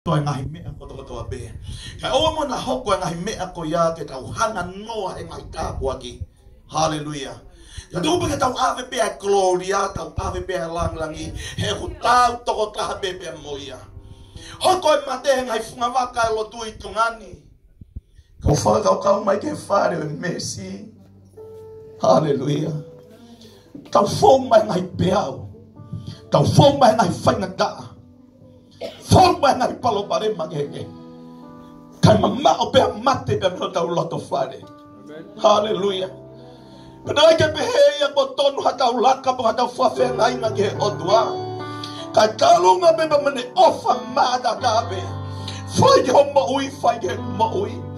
to ngahi mea ko to to be ka o mo na mea ko ya ke tau hanga noa e ngai ka ko aki. Hallelujah. Ya tu pe tau ave pe gloria tau ave pe lang langi he ku tau to ko ta be pe moia. Hoko e mate ngai funga waka lo tu i tungani ko fa ka ka mai ke fare e mesi hallelujah. Tau fo mai ngai pe au. Tau fo mai ngai fainga taa Forma na palo pare magege. Kai mama o pe mate pe no tau loto fare. Hallelujah. Pena ke pe he ya boton ha tau laka po ha tau fa fe ngai ngage o dua. Kai talo nga pe mane ofa ma da da be. Foi ke mo ui fai ke mo ui.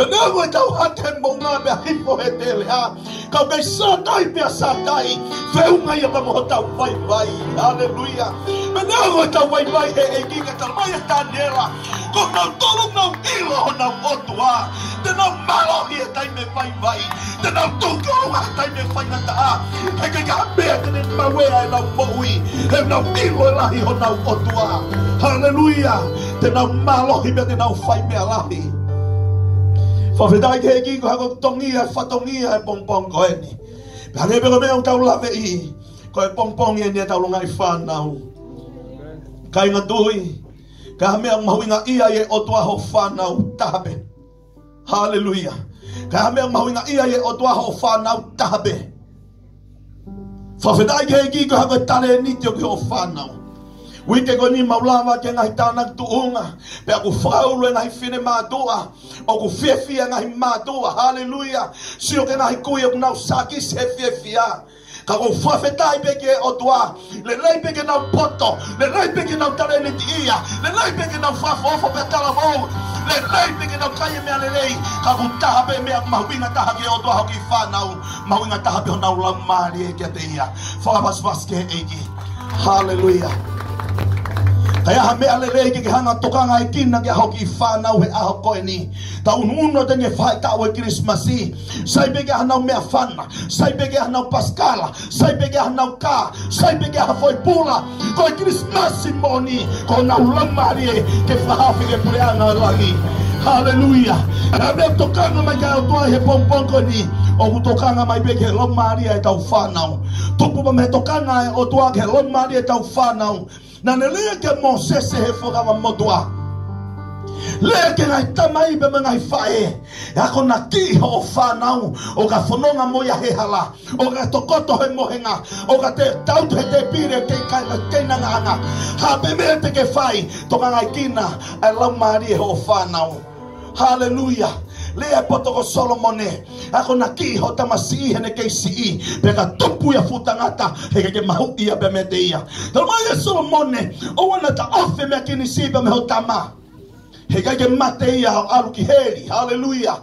Benau e tau hate mbonga mea hipo he te lea. Kau mei sātai pia sātai. Whew mai ama moho tau vai vai. Aleluia. Benau e tau vai vai he e ginga tau mai e tānera. Ko nga tolu nau ilo ho nau otua. Te nga malo hi e tai me vai vai. Te nga tukuru ha tai me vai nata a. He kai ka hapea te ne mawea e nau mohui. He nau ilo e lahi ho nau otua. Aleluia. Te nga malo hi me te nga fai mea lahi. Aleluia. Fa fe dai ke ki ha gon tongi ha fa tongi ha pong ko e ni. Ba ne be on ka la i. Ko e pong pong e ni ta lo ngai fa na. Kai na dui. Ka me ang mahu nga ia ye o tua ho fa na. Hallelujah. Ka me ang mahu nga ia ye o tua ho fa na u ta be. Ko ha gon ta ni ti ko fa na u. Wite ko ni maulawa ke ngai tāna tuunga. Pe aku whaulu e ngai whine mātua. O ku whiawhia ngai mātua. Hallelujah. Sio ke ngai kui e kunau saki se whiawhia. Ka ko whawhetai peke o tua. Le lei peke nau poto. Le lei peke nau tare ni ti ia. Le lei peke nau whawhofo pe tala mou. Le lei peke nau kai mea le lei. Ka ko taha pe mea mahuinga taha ke o tua hoki whanau. Mahuinga taha pe o nau lau maari e kia te ia. Whakabas vaske eiki. Hallelujah. Kaya aha mea lele ke ke hanga toka ngai kina ke hoki whanau he aho koe ni. Ta ununo te nge whai tau e Christmasi. Sai peke hanau mea whana. Sai peke hanau paskala. Sai peke hanau ka. Sai peke ha foi pula. Ko e Christmasi moni. Ko na ulamari e ke whahawhi ke pureanga langi. Hallelujah. Na me tokanga mai ka toa he pompon ko ni. O ku tokanga mai peke lomari e tau whanau. Tupu pa me tokanga e o toa ke lomari e tau whanau. Na ne lea ke Moses he whakawa motua. Lea ke ngai tamai be ngai whae. E ako na ki ho whanau. O ka whanonga moia he hala. O ka tokoto he mohenga. O ka te tautu he te pire ke kai na keina nganga. Ha be mea te ke whai. Toka ngai kina. Ai lau maari he ho whanau. Hallelujah. lea e solomone. Ako na ki ho ta masi hene ke si pe ka tupu ya futa ngata he ke mahu ia pe me deia tal mai solomone o wana ta afe me kini si me ho ta he ke ke mate ia ho alu ki heri. Hallelujah.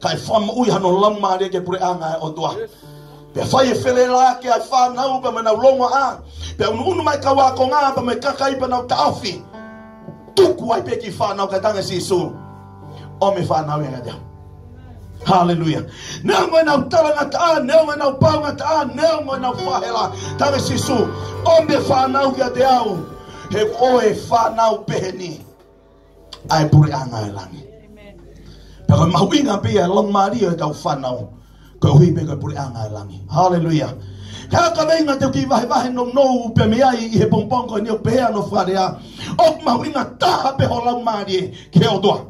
Kai fam ui hano lang ma ke pure anga o dua Pe fai e fele la ke ai fa nau pe me na longa a. Pe un unu mai ka wa ko nga pe me kakai pe na ta afi. Tuku ai pe ki fa nau ka tanga si su. O me fa nau e ngatia. Hallelujah. Neu mo nau tala ngata a, neu mo nau pau ngata a, neu mo nau whahela. Tanga sisu, o me whanau kia te au. He oe whanau peheni. Ai pure anga e langi. Pero mahuinga pia long maria e tau whanau. Ko hui pe ko pure anga e. Hallelujah. Ka ka venga te ki vahe vahe no no pe me ai i he pompong ko ni o pehea no wharea. O mahuinga taha pe ho long maria ke o doa.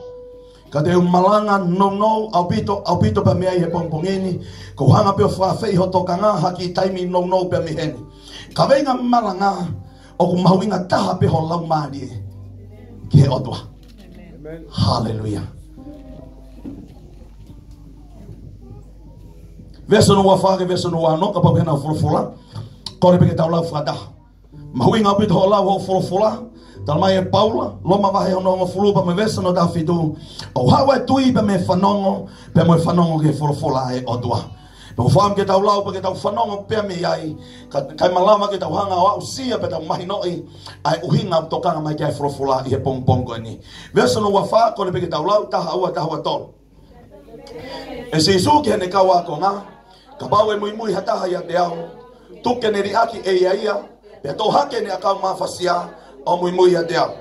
Ka te umalanga no no au pito au pito pa mea i he pompongini. Ko hanga pe whei ho tokanga haki taimi no no pe mi heni. Ka venga maranga o ku mahuinga taha pe ho lau. Ke. Hallelujah. Veso no wafake, veso no wano, ka pau hena fulfula. Kore peke tau lau whakata. Mahuinga pito ho lau ho. Tala mai e paula, loma wahe hono ngo fulu pa me veso no da fitu. O hawa tui pa me whanongo, pa mo whanongo ke fulfula e odua. Pe fam ke tau lau pe ke tau whanongo pia me iai, Ka, kai malama ke tau hanga o au sia pe tau mahi noi. Ai uhinga au tokanga mai kai frofula i he pongpongo ni. Vesa no wa wha kone pe ke tau lau taha ua taha ua tolu. E se isu ke hene kau ako ngā. Ka pau e mui mui hataha ia te au. Tuke ne aki e ia ia. Pe tau hake ne akau mawhasia o mui mui a te au.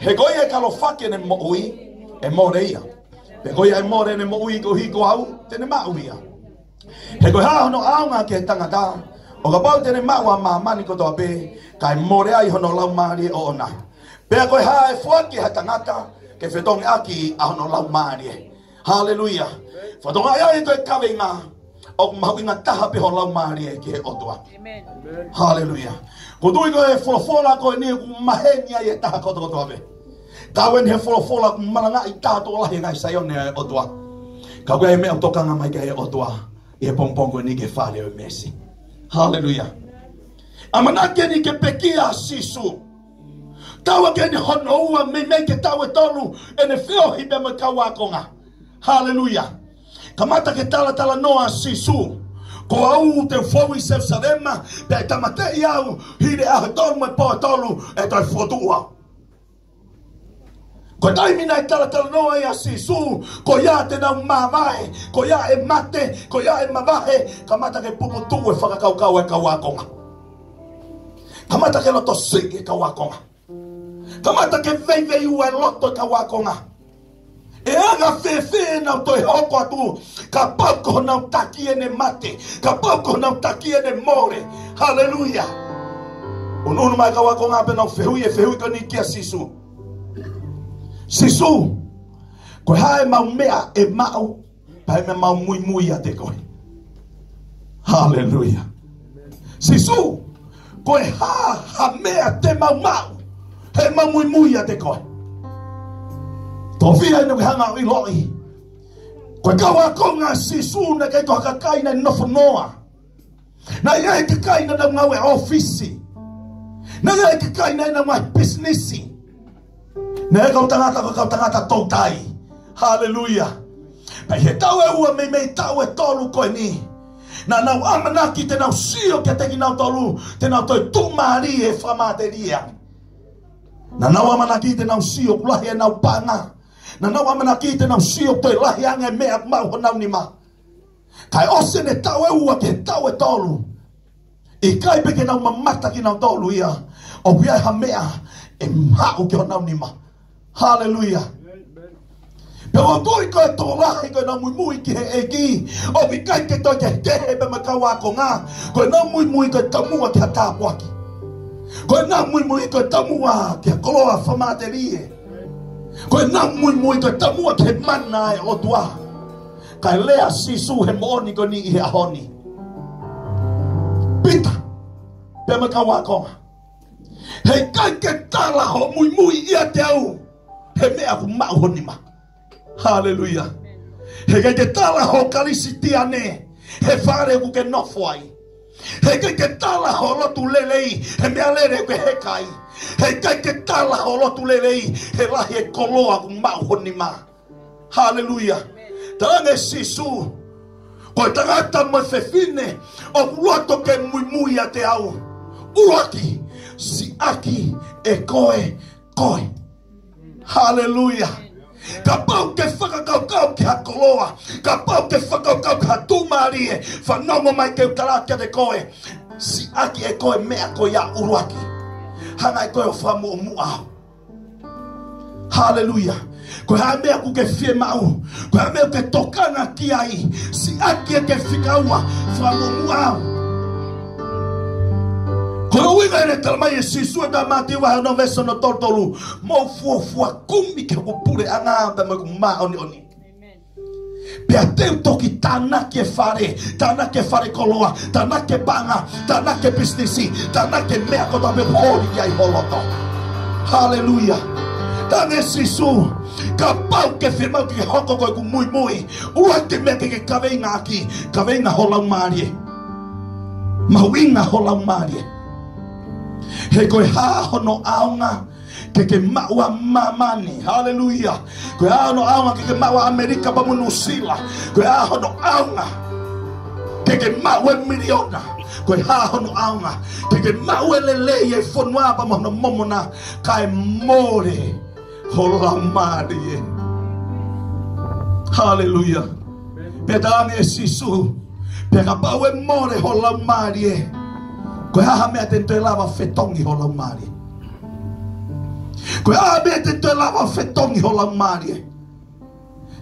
He goi e kalo whake ne mo ui e more ia. Pe goi e more ne mo ui ko hiko au te ne ma ui ia. He goi hao no aunga ke tangata. O ka pau tene maua maa mani kotoa pe. Kai more ai hono lau maari o ona. Pea koe haa e fuaki ha tangata. Ke whetongi aki a hono lau maari. Hallelujah. Whetonga ai ai toi kawe ngā. O mahu inga taha pe hono lau maari e ke otua. Amen. Hallelujah. Ko tui koe e wholofola koe ni ku mahenia i e taha koto kotoa pe. Kawen he wholofola ku maranga i taha tō lahi ngai sayone e otua. Ka koe e mea tokanga mai ke e otua. I e pongpongo ni ke whare o mesi. Hallelujah. Amana ke ni ke pekia sisu. Tawa ke ni hono ua me me ke tawa tolu e ne whio hibe me kawakonga. Hallelujah. Kamata ke tala tala noa sisu. Ko au te fowi se sarema, pe tamate iau, hide hire a tolu me po tolu e toi fotua. Ko tai mina e tala tala noa ia sisu, ko ia te nau mamae, ko ia e mate, ko ia e mavahe, kamata ke pupu tu e whakakaukau e kawakonga. Kamata ke loto sing e kawakonga. Kamata ke veivei ua e loto e kawakonga. E anga whewhe nau toi hoko atu, ka pauko nau taki e ne mate, ka pauko nau taki e ne more. Hallelujah. Ununu mai kawakonga pe nau whehui e whehui ka ni kia sisu. Sisu, koe hae mau mea e mau, pai me mau mui mui a te koe. Hallelujah. Sisu, koe ha ha mea te mau mau, he mau mui mui a te koe. tofia ina ki hanga i loi koe kawa konga nga su na kei to hakakaina i nofu noa. Na ia i kakaina na ngawe ofisi. Na ia i kakaina na ngawe business na ka kau tangata ka kau tangata tau tai. Hallelujah. Pa he tau e ua mei mei tau e tolu koe ni. Na nau amanaki te nau sio kia teki nau tolu te nau toi tumari e whamaterian Na nau amana ki te nau sio, kulahi e nau pana. Na nau amana ki te nau sio toi lahi ange mea mau ho nau ni ma. Kai ose ne tau e ua ke tau e tolu. I kai pe ke nau mamata ki nau tolu ia. O pia ha mea e mau ke nau ni ma. Hallelujah. Pero tui koe tō lahi koe nā mui mui ki he e ki. O mi kai ke toi ke tehe me makawa ko ngā. Koe nā mui mui koe tamua ki ha tāpuaki. Nā mui mui ki ha koloa ko e nā mui mui koe tamua ke mana e o tua. Kai lea sisu he moni ko ni i he ahoni. Pita. Pe makawa ko ngā. Hei kai ke tala ho mui mui ia te au. He mea ku mau honi ma. Hallelujah. He kai ke tala ho kalisi tia ne. He whare ku ke nofo ai. He kai ke tala ho lotu lelei. He mea lere ku he kai. He kai ke tala o lotu lelei. He lahi e koloa ku mau honi ma. Hallelujah. Tange sisu. Koe tangata mo fefine. O kuloto ke mui mui a te au. Uloki. Si aki e koe koe. Hallelujah. Ka pau ke whakakaukau ki ha koloa. Ka pau ke whakakaukau ki ha tūmari. Whanongo mai ke utarākia de te koe. Si aki e koe mea koe ia uruaki. Hanga e koe o whamu o mua. Hallelujah. Koe ha mea ku ke fie mau. Koe ha mea ke tokanga ki ai. Si aki e ke whikaua. Whamu o mua. Kono winga ere tala mai e sisu e ta mati Pe a teu toki tana ke fare, tana ke fare koloa, tana ke banga, tana ke businessi, tana ke mea ko tabe hori ki ai holoto. Hallelujah. Tane sisu, ka pau ke firmau ki hoko koe ku mui mui, ua ke mea ke ke kaweinga aki, kaweinga holau marie. Mawinga holau marie. He koe ha hono aunga ke ke mamani. Hallelujah. Koe ha hono aunga ke ke maua Amerika pa New Zealand. Koe ha hono aunga. Te ke mau e miliona. Koe hahono aunga. Te ke mau e pa momona. Kai more ho la mari e. Hallelujah. Pe tani e sisu. Pe ka pau e more ho la mari e. Koe haha mea te te lava fetongi ho haha mea te te lava fetongi ho la mari e.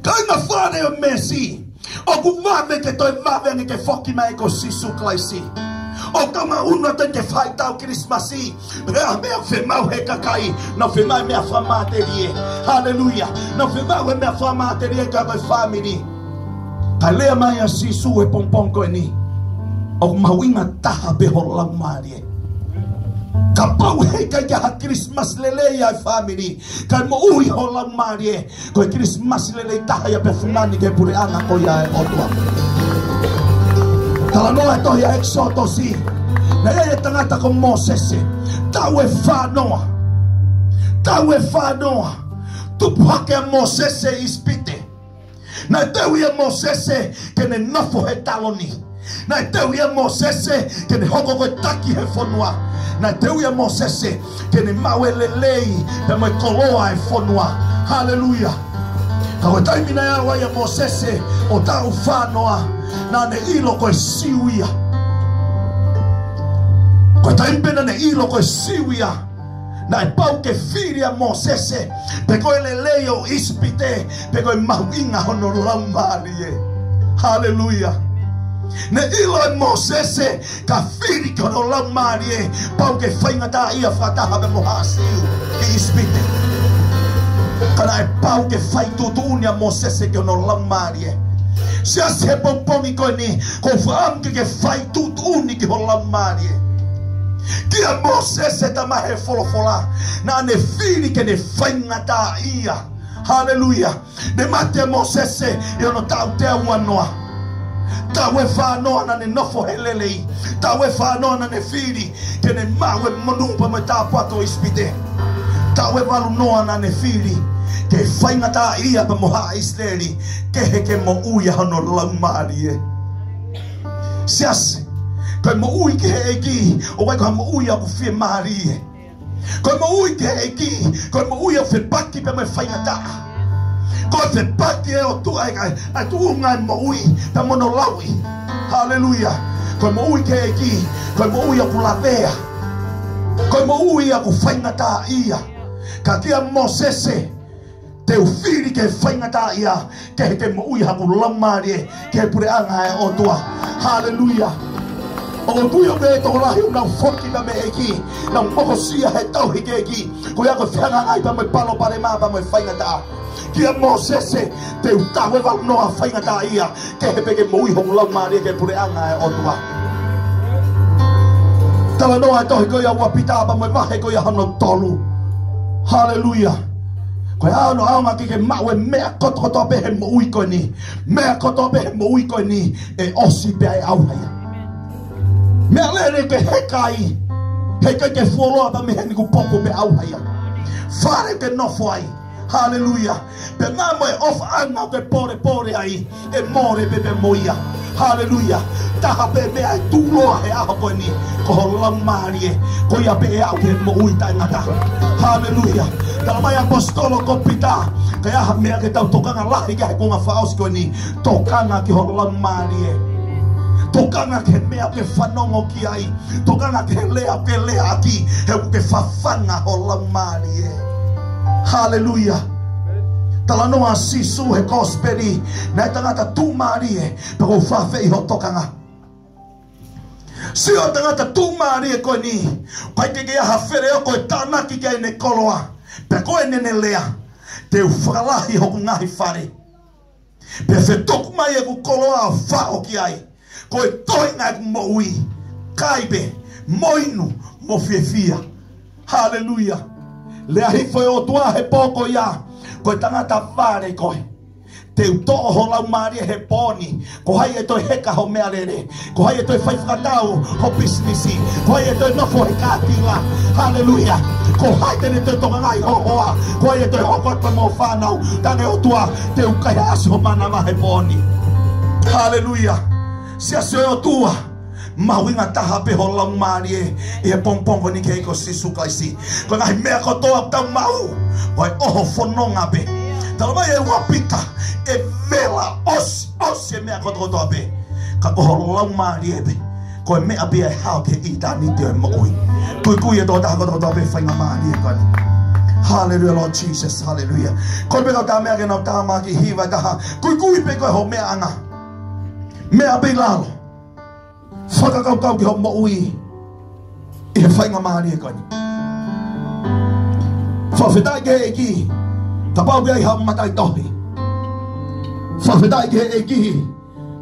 Ka inga o ke toi mame ke foki mai ko sisu klaisi. O kama una te ke whai tau Christmasi. Rea ah, mea whe mau he kakai. Na whe mai mea whamaterie. Hallelujah. Na whe mau he mea whamaterie ka mai family. Ka lea mai a sisu e pompong koe ni. O mawinga taha beho lang marie. Ka pau he kai ha Christmas lele ya family. Ka mo ui ho marie. Ko Christmas lele taha ya pe funani ke pure anga ko ya e otua. Tala noa e tohi a exoto si. Na e tangata ko Moses. Tau e whanoa. Tau e whanoa. Tupu hake Moses ispite. Na e teu Moses ke ne he taloni. Na e teu ia Moses ke ne hoko koe taki he whanua. Na e teu ia Moses ke ne mau e lelei pe mai koloa e whanua. Hallelujah. Ka koe taimina ia wa ia Moses o tau whanoa na ne ilo koe siuia. Koe taimina ne ilo koe siuia. Na e pau ke whiri a Mosese Pe koe le leo ispite Pe koe mau inga hono Hallelujah Ne ilo e Mosese Ka whiri ke hono lamari e Pau ke whainga ta ia whataha me mohasiu Ki ispite Kana e pau ke whai tutuni a Mosese ke hono lamari e Sia se pompongi koe ni Ko whaam ke ke whai tutuni ke hono lamari e Kia Moses e tamahe folofola na ne fili ke ne whaingata ia. Hallelujah. Ne mate Moses e ono tau te wanoa. Tau e na ne nofo helelei. Tau e na ne fili ke ne mau e monumpa me tā pato ispite. Tau walu noa na ne fili ke whaingata ia pa moha Israeli ke he ke mo uia hono laumari e. Siase. Koe mo ui ke he ki, o wai koe mo ui a uwhie maari e. Koe mo ui ke he ki, koe mo ui a pa me pe mai whainga ta ko te pake o tu ai kai ai tu ngai ai mo ui ta mono laui haleluya ko mo ui ke ki ko mo ui aku la vea ko mo ui aku fainga ta ia. Ka tia mo sese te ufiri ke faina ta ia ke te mo ui lamare ke pure anga e o tua Hallelujah o ko tuyo me to la hi na foki na me eki na moko sia he tau hike eki. Ko ia ko whianga ai pa me palo pare le pa me faina ta ki a mosese te uta we va no a faina ia. Ke he pe ke mo i ho la ke pure anga e otua. Tala noa e tohi ko ya pa me mahe ko ya hanon tolu. Hallelujah. Ko e ano ao ma kike mau e mea koto koto pehe mo uiko ni. Mea koto pehe mo uiko ni e osi pe ai au. Me alere ke hekai. Hekai ke foloa ba me heni ku popo me au haya. Fare ke no foi. Hallelujah. Pe ngā moe of anga ke pore pore ai. E more be be moia. Hallelujah. Taha pe me ai tuloa he aho koe ni. Ko ho lang marie. Ko ia pe e au ke mo ui tai ngata. Hallelujah. Tala mai apostolo ko pita. Kaya ha mea ke tau tokanga lahi ke he kunga whaos koe ni. Tokanga ki ho lang marie. Tokanga ke mea ke whanongo ki ai. Tokanga ke lea ke lea aki he ke whawhanga ho lamari e hallelujah. Tala noa sisu he kosperi na ta tangata tūmari e pe ko whawhei ho tokanga. Si o tangata tūmari e koe ni. Pai ke ke aha where o koe tānaki ke ne koloa. Pe koe nene lea. Te whakalahi ho ngahi whare. Pe whetoku mai e ku koloa whao ki ai koe toinga e mo ui kaibe moinu mo fiefia haleluya le ahi foi o tua he poko ya e tangata whare koe. Te uto ho lau maria he poni. Ko hai e toi heka ho mea rere. Ko hai e toi whai ho businessi ko hai e toi nofo he kātila haleluya ko hai tene te tonga ngai ho hoa. Ko hai e toi hoko pa mo whanau tange o tua te ukai aso mana ma he poni. Haleluya se a seu tua. Mawinga taha pe ho long mari e. E pong pong ni kei ko si suka isi ko ngai mea ko toa ta mau. Oi oho fononga pe. Tala mai e wapita. E mela os os e mea ko toa pe. Ka oho long mari e pe. Ko e mea pe e hao ke i tani teo e mokui kui kui e toa taha ko toa pe fai nga mari e kani. Hallelujah, Lord Jesus, hallelujah. Ko mea ko taha mea ke nao taha maa ki hiwa taha. Kui kui pe koe ho mea anga. meabeilalo fakakaukau ki ho'omo'ui i he ta koni bây ki mà ekihi tapau ki Phải ha'omatai tohi fa'afetai ki he ekihi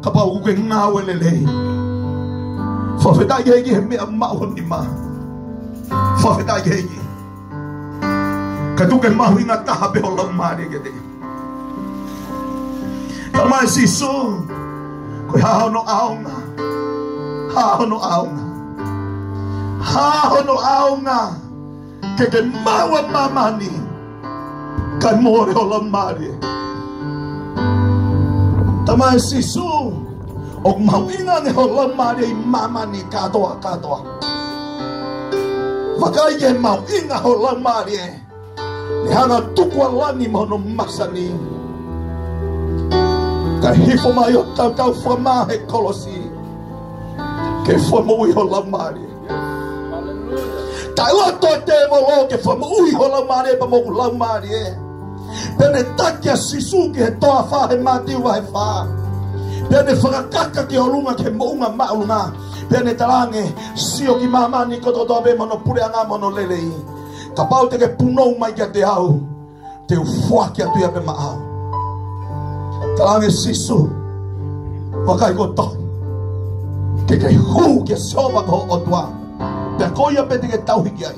ka pau ku ke ngau elelei fa'afetai ki he ekihi he mea ma'u honima fa'afetai ki he ekihi ka tu ta mahu inga taha pe ho'olaumarie ke te tamai sisu hao no aonga. Hao no aonga. Hao no aonga. Ke ke maua mamani. Kai more o la mare. Tamai sisu. O mauinga ne ho la mare mamani katoa katoa. Wakai ke mauinga ho la mare. Ne hanga tukua lani mono masani. Ka hifo mai o tau tau whama mahe kolosi. Ke whamui ho la mare. Tai loto te mo lo ke whamui ho la mare pa mo la mare. Pene takia sisu ki he toa wha he mātiu wa he wha. Pene whakakaka ki olunga ke mounga maunga. Pene tarange sio ki mamani koto toa be mono pure anga mono lelei. Ka pau te ke punou mai kia te au. Te ufua tuia pe maau. ためしそう若い子とけけほうけそうまごおとわてこやべてけたうひきあい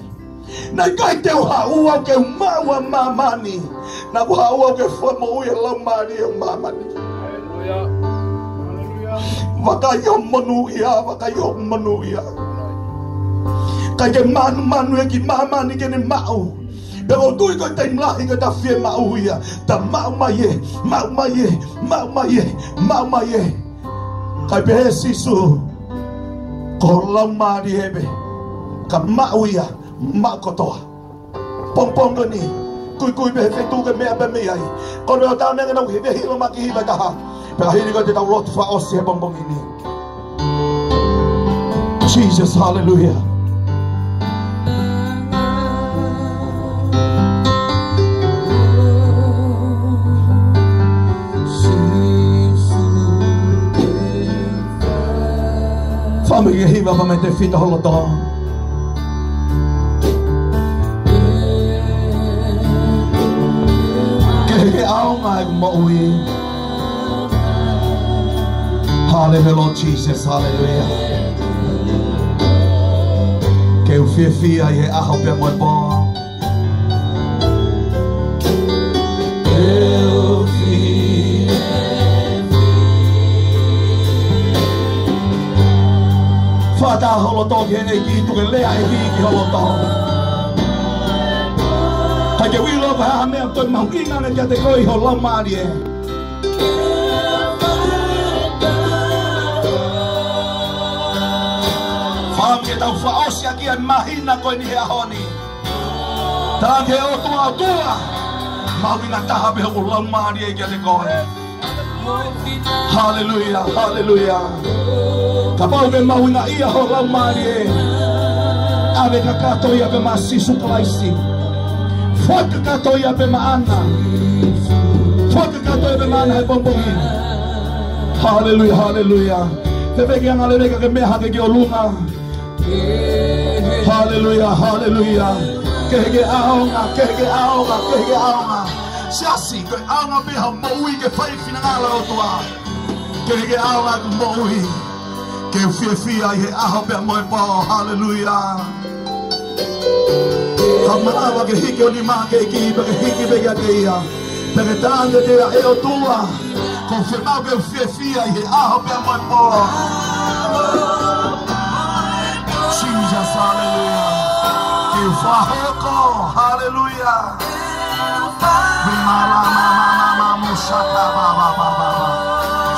Nagai te uhaua ke maua mamani. Na uhaua ke whamau e la mari e mamani. Hallelujah. Hallelujah. Waka yo manu ia, waka yo manu ia. Kai ke manu manu e ki mamani ke ne mau. Pe o tui ko te mlahi ke ta fie mau ia ta mau mai e mau mai e mau mai e mau mai e kai pe he sisu ko ko ni kui kui ko hilo ma ki hiba taha pe ka hiri ko te tau rotu fa osi he pong pong ini Jesus hallelujah Ame ye hiva ma me te fita hola ta. Ke ke au mai mo. Hallelujah Lord Jesus, hallelujah. Ke u fi fi ai e aho pe mo bon. Whata holo tō e ki tuke lea e ki ki tō. Kai wilo pa ha mea toi mau inga ne kia te koi ho lau maari e. Ke tau whaosi a kia mahina koi ni he ahoni. Tā ke o tua o tua. Mau inga ho lau maari e kia te koi. Hallelujah, hallelujah. Ka pau ke ia ho lau maari e. Ave ka kato ia pe ma sisu kalaisi. Foka kato ia pe ma ana. Foka kato ia pe ma ana he pompoi. Hallelujah, hallelujah. Te veki anga le veka ke meha ke ke o lunga. Hallelujah, hallelujah. Ke ke aonga, ke ke aonga, ke ke aonga. Siasi, ke aonga pe ha maui ke whai fina ngala o tua. Ke ke aonga ku Can a feel I hope that my ball. Hallelujah. que wage hiki oni mage ki wage hiki bega deia. Perguntando a eu tua. Confirmar que eu fia fia e a hope a mãe ball. Jesus, hallelujah. Que farroco, hallelujah. Mimala mama mama musata baba baba.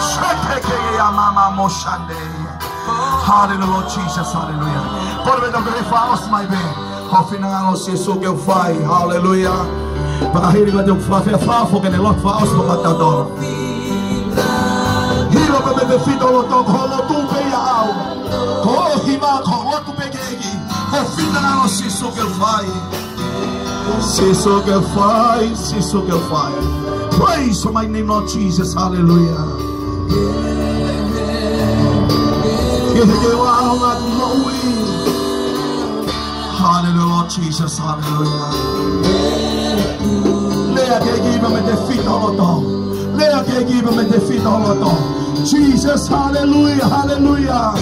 Shake ke é ya é, mama moshande. Hallelujah, Lord Jesus, hallelujah. Por que faz, my baby. Hofinangalo si su que fai, hallelujah. Pahiri ba yung fa fa fa fo que ne lot fa os lo matador. Hiro be be fito lo to ko lo tu pe ya au. Ko hima ko lo tu pe gegi. Hofinangalo si su que fai. Si su que fai, si su que fai. Praise my name, Lord Jesus, hallelujah. Hallelujah, Jesus, hallelujah. All of Lea que giva me defeat all of Jesus, hallelujah, hallelujah.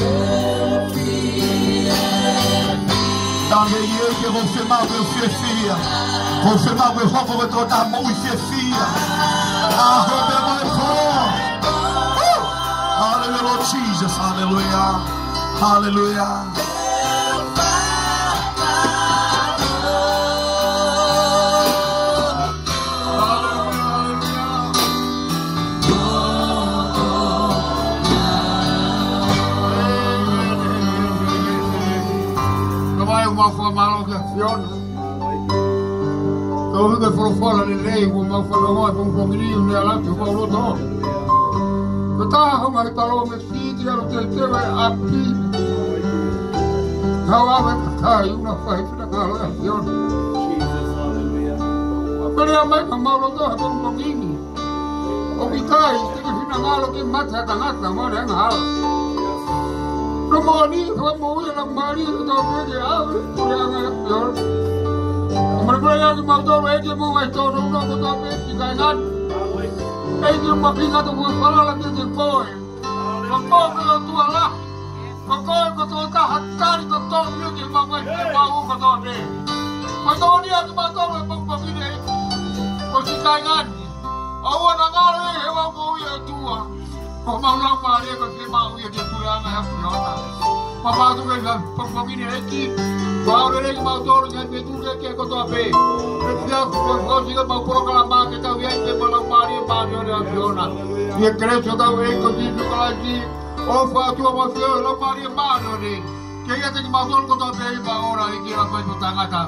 Danke je que confirmar meu filho Confirmar meu roubo vai trocar mão e filha. Ah, roubo é my Lord Jesus. Hallelujah. Hallelujah. uma forma orazione dovete proporre le lingue ma fanno voi un pochino nell'altro con lo trovo बताह हमारे तालों में सीध या चलते हुए आपकी हवा में कथा यू ना फहित ना कालो यौन अपने मैं हमारो तो हम कोगीनी ओ इकाई इसके हिना मालो के माथा का हाथ हमारे हाल प्रमोनी हम मोय लंबारी तो के आवे पुराना यौन हमारे को याद मर्दो वे के मुंह में तो रोना को तो के कायनात Ei dia uma briga do mundo, fala lá que tem Ka Não pode não tua lá. Não pode que tu tá hatari do todo mundo que vai vai ter baú com toda vez. Mas não ia de matar o pouco para vir aí. Pois que tá na A e na cara é eu vou ir a tua. Como não pare com que baú e que tu lá na minha papatu ke ka pokoki ne eki baure le ma toro ne me tu ke ko to ape ne ko ko si ka pokoro ka la ma ke ta wi ke pa la pa ne aviona ye kre cho ta we ko ti ko la ti o fa tu o ma fe la pa ri ne ke ya te ma toro ko to ape ba ora e ki la ko ta ka ta